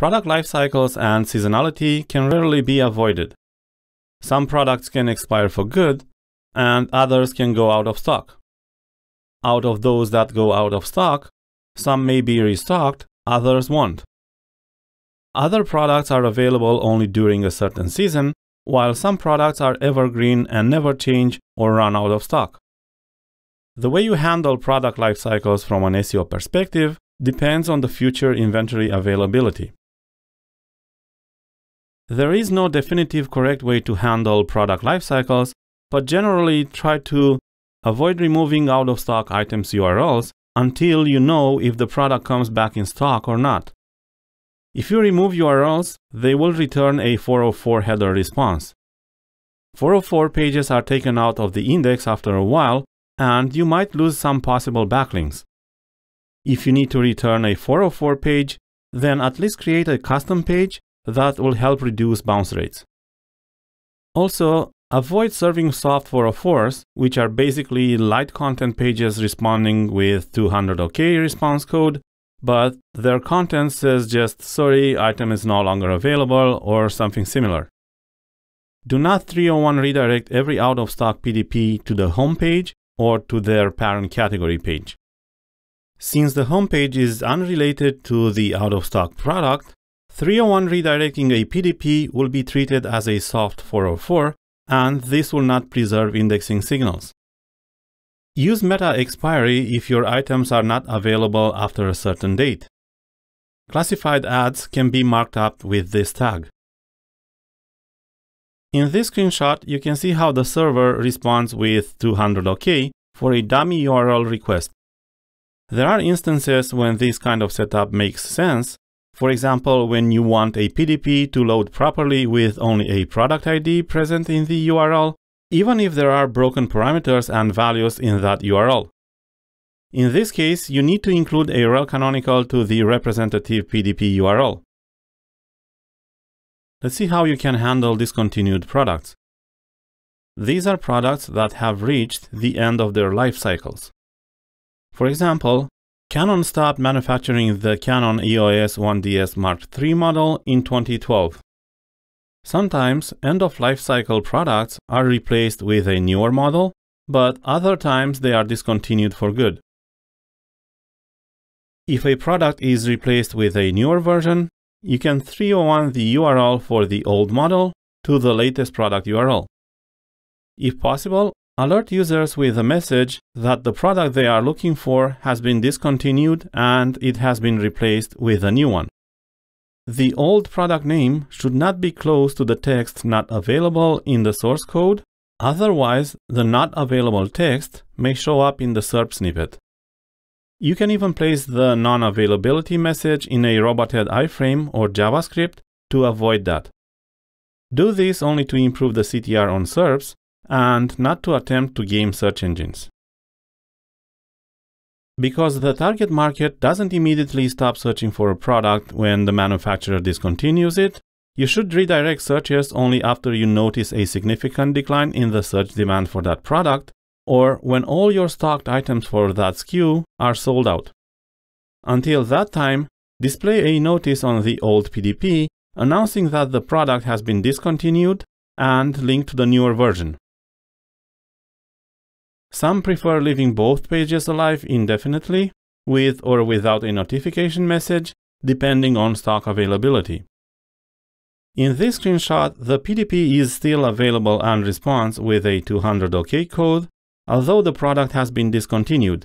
Product life cycles and seasonality can rarely be avoided. Some products can expire for good, and others can go out of stock. Out of those that go out of stock, some may be restocked, others won't. Other products are available only during a certain season, while some products are evergreen and never change or run out of stock. The way you handle product life cycles from an SEO perspective depends on the future inventory availability. There is no definitive correct way to handle product life cycles, but generally try to avoid removing out of stock items URLs until you know if the product comes back in stock or not. If you remove URLs, they will return a 404 header response. 404 pages are taken out of the index after a while, and you might lose some possible backlinks. If you need to return a 404 page, then at least create a custom page that will help reduce bounce rates. Also, avoid serving soft 404s, which are basically light content pages responding with 200 OK response code but their content says just sorry, item is no longer available or something similar. Do not 301 redirect every out of stock PDP to the home page or to their parent category page. Since the home page is unrelated to the out of stock product, 301 redirecting a PDP will be treated as a soft 404 and this will not preserve indexing signals. Use meta expiry if your items are not available after a certain date. Classified ads can be marked up with this tag. In this screenshot, you can see how the server responds with 200 OK for a dummy URL request. There are instances when this kind of setup makes sense. For example, when you want a PDP to load properly with only a product ID present in the URL, even if there are broken parameters and values in that URL. In this case, you need to include a rel canonical to the representative PDP URL. Let's see how you can handle discontinued products. These are products that have reached the end of their life cycles. For example, Canon stopped manufacturing the Canon EOS 1DS Mark III model in 2012. Sometimes end-of-life cycle products are replaced with a newer model, but other times they are discontinued for good. If a product is replaced with a newer version, you can 301 the URL for the old model to the latest product URL. If possible, alert users with a message that the product they are looking for has been discontinued and it has been replaced with a new one. The old product name should not be close to the text not available in the source code, otherwise the not available text may show up in the SERP snippet. You can even place the non-availability message in a robot-head iframe or JavaScript to avoid that. Do this only to improve the CTR on SERPs and not to attempt to game search engines. Because the target market doesn't immediately stop searching for a product when the manufacturer discontinues it, you should redirect searches only after you notice a significant decline in the search demand for that product or when all your stocked items for that SKU are sold out. Until that time, display a notice on the old PDP announcing that the product has been discontinued and link to the newer version. Some prefer leaving both pages alive indefinitely, with or without a notification message, depending on stock availability. In this screenshot, the PDP is still available and responds with a 200 OK code, although the product has been discontinued.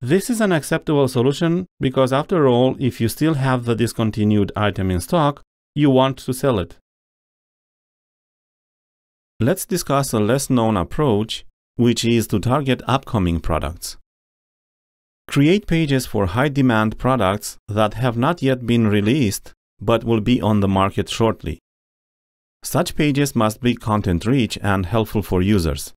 This is an acceptable solution because after all, if you still have the discontinued item in stock, you want to sell it. Let's discuss a less known approach which is to target upcoming products. Create pages for high demand products that have not yet been released but will be on the market shortly. Such pages must be content rich and helpful for users.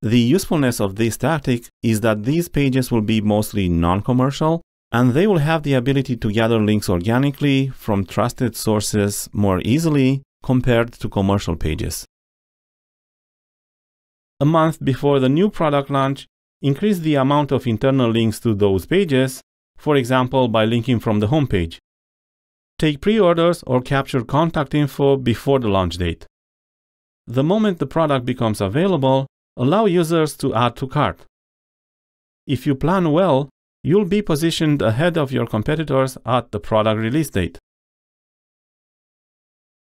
The usefulness of this tactic is that these pages will be mostly non-commercial and they will have the ability to gather links organically from trusted sources more easily compared to commercial pages a month before the new product launch, increase the amount of internal links to those pages, for example by linking from the homepage. take pre-orders or capture contact info before the launch date. The moment the product becomes available, allow users to add to cart. If you plan well, you'll be positioned ahead of your competitors at the product release date.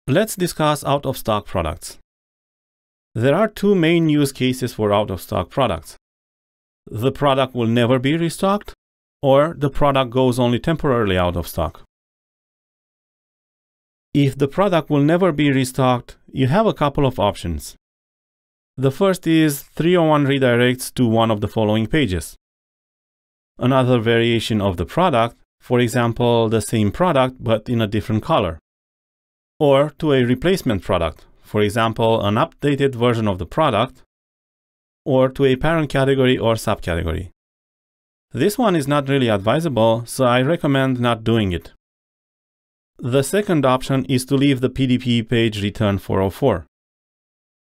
Let's discuss out-of-stock products. There are two main use cases for out-of-stock products. The product will never be restocked, or the product goes only temporarily out of stock. If the product will never be restocked, you have a couple of options. The first is 301 redirects to one of the following pages. Another variation of the product, for example, the same product but in a different color or to a replacement product, for example, an updated version of the product, or to a parent category or subcategory. This one is not really advisable, so I recommend not doing it. The second option is to leave the PDP page return 404.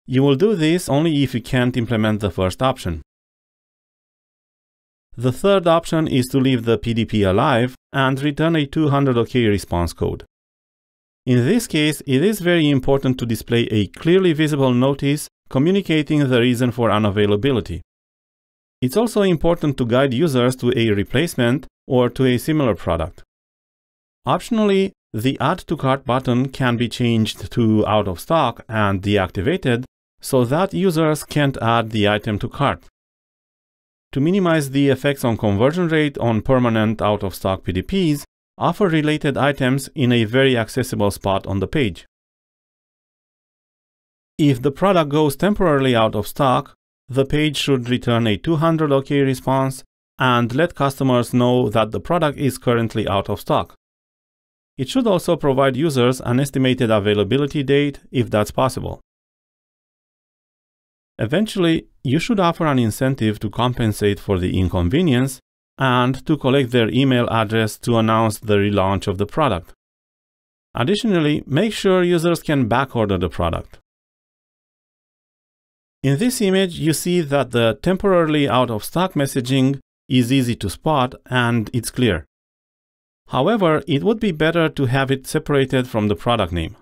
You will do this only if you can't implement the first option. The third option is to leave the PDP alive and return a 200 OK response code. In this case, it is very important to display a clearly visible notice communicating the reason for unavailability. It's also important to guide users to a replacement or to a similar product. Optionally, the Add to Cart button can be changed to out of stock and deactivated so that users can't add the item to cart. To minimize the effects on conversion rate on permanent out of stock PDPs, offer related items in a very accessible spot on the page. If the product goes temporarily out of stock, the page should return a 200 OK response and let customers know that the product is currently out of stock. It should also provide users an estimated availability date if that's possible. Eventually, you should offer an incentive to compensate for the inconvenience and to collect their email address to announce the relaunch of the product. Additionally, make sure users can backorder the product. In this image, you see that the temporarily out of stock messaging is easy to spot and it's clear. However, it would be better to have it separated from the product name.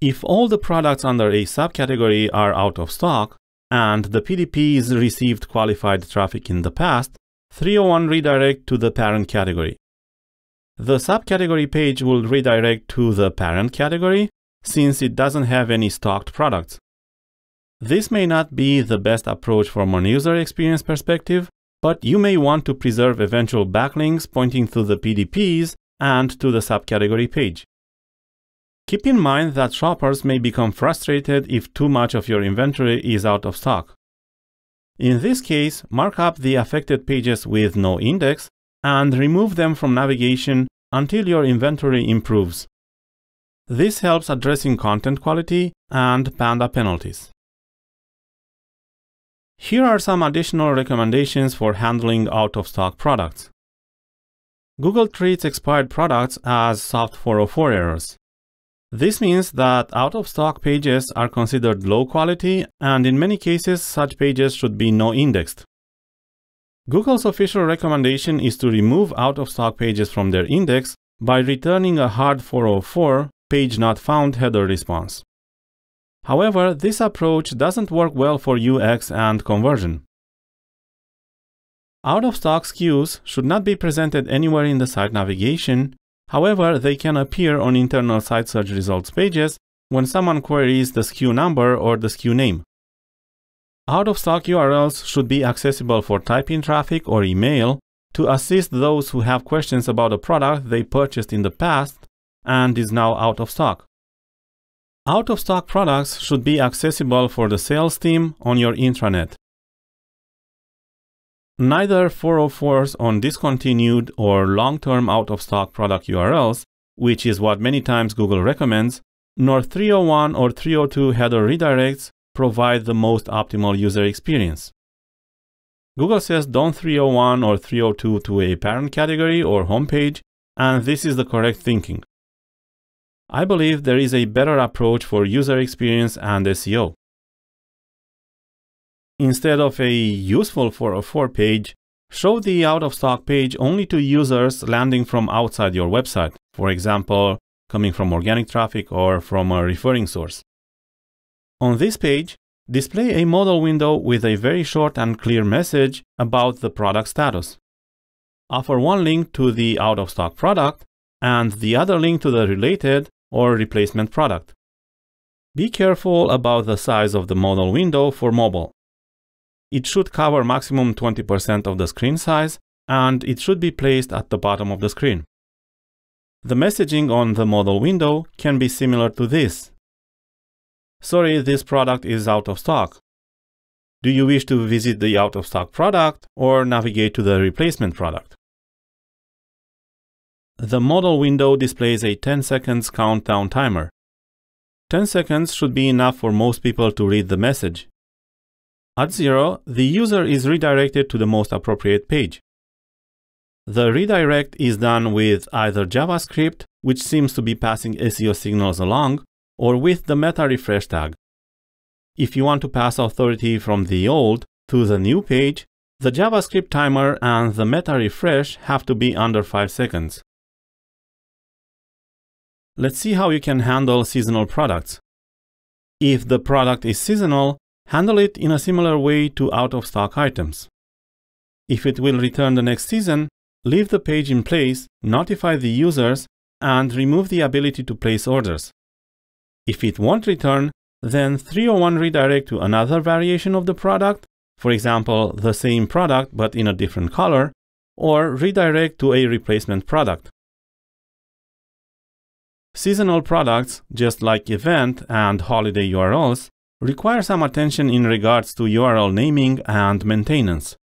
If all the products under a subcategory are out of stock, and the PDPs received qualified traffic in the past, 301 redirect to the parent category. The subcategory page will redirect to the parent category since it doesn't have any stocked products. This may not be the best approach from an user experience perspective, but you may want to preserve eventual backlinks pointing to the PDPs and to the subcategory page. Keep in mind that shoppers may become frustrated if too much of your inventory is out of stock. In this case, mark up the affected pages with no index and remove them from navigation until your inventory improves. This helps addressing content quality and Panda penalties. Here are some additional recommendations for handling out-of-stock products. Google treats expired products as soft 404 errors. This means that out-of-stock pages are considered low quality and in many cases such pages should be no indexed. Google's official recommendation is to remove out-of-stock pages from their index by returning a hard 404 page not found header response. However, this approach doesn't work well for UX and conversion. Out-of-stock SKUs should not be presented anywhere in the site navigation However, they can appear on internal site search results pages when someone queries the SKU number or the SKU name. Out-of-stock URLs should be accessible for type-in traffic or email to assist those who have questions about a product they purchased in the past and is now out of stock. Out-of-stock products should be accessible for the sales team on your intranet. Neither 404s on discontinued or long-term out-of-stock product URLs, which is what many times Google recommends, nor 301 or 302 header redirects provide the most optimal user experience. Google says don't 301 or 302 to a parent category or homepage, and this is the correct thinking. I believe there is a better approach for user experience and SEO. Instead of a useful 404 page, show the out of stock page only to users landing from outside your website, for example, coming from organic traffic or from a referring source. On this page, display a modal window with a very short and clear message about the product status. Offer one link to the out of stock product and the other link to the related or replacement product. Be careful about the size of the modal window for mobile. It should cover maximum 20% of the screen size and it should be placed at the bottom of the screen. The messaging on the modal window can be similar to this. Sorry, this product is out of stock. Do you wish to visit the out of stock product or navigate to the replacement product? The modal window displays a 10 seconds countdown timer. 10 seconds should be enough for most people to read the message. At zero, the user is redirected to the most appropriate page. The redirect is done with either JavaScript, which seems to be passing SEO signals along, or with the meta refresh tag. If you want to pass authority from the old to the new page, the JavaScript timer and the meta refresh have to be under 5 seconds. Let's see how you can handle seasonal products. If the product is seasonal, handle it in a similar way to out-of-stock items. If it will return the next season, leave the page in place, notify the users, and remove the ability to place orders. If it won't return, then 301 redirect to another variation of the product, for example, the same product but in a different color, or redirect to a replacement product. Seasonal products, just like event and holiday URLs, require some attention in regards to URL naming and maintenance.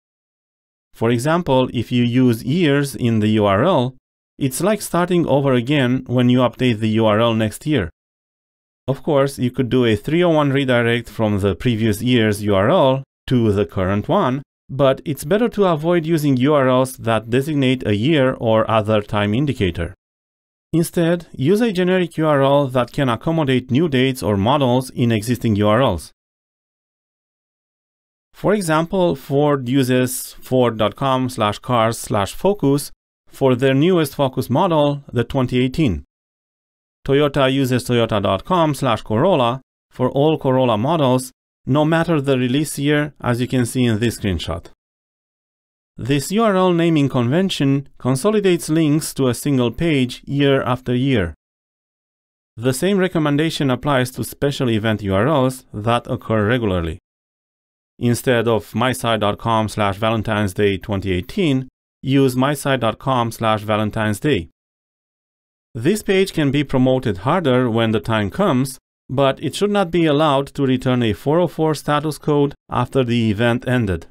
For example, if you use years in the URL, it's like starting over again when you update the URL next year. Of course, you could do a 301 redirect from the previous year's URL to the current one, but it's better to avoid using URLs that designate a year or other time indicator. Instead, use a generic URL that can accommodate new dates or models in existing URLs. For example, Ford uses ford.com slash cars slash focus for their newest Focus model, the 2018. Toyota uses toyota.com slash Corolla for all Corolla models, no matter the release year, as you can see in this screenshot. This URL naming convention consolidates links to a single page year after year. The same recommendation applies to special event URLs that occur regularly. Instead of mysite.com slash Valentine's Day 2018, use mysite.com slash Valentine's Day. This page can be promoted harder when the time comes, but it should not be allowed to return a 404 status code after the event ended.